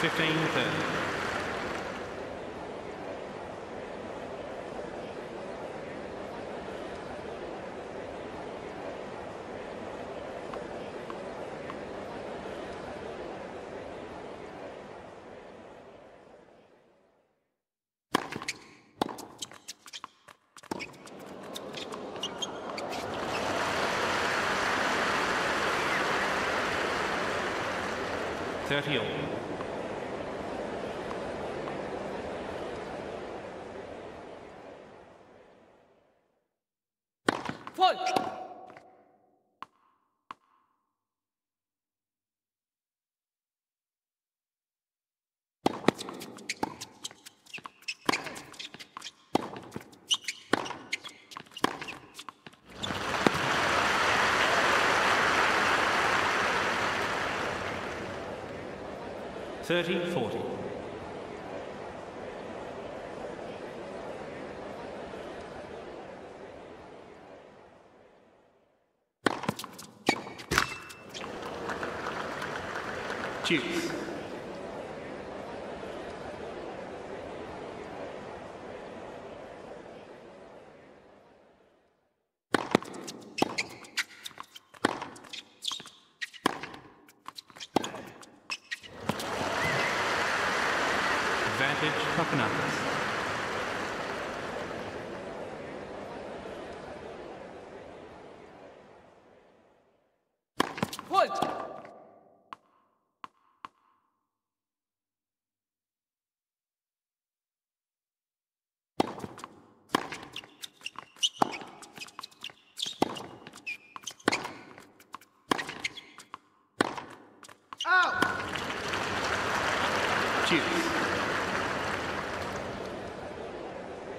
15 30. Thirty all. Float! Thirty forty. Deuce. Advantage Coconuts.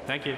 Thank you.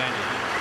advantage.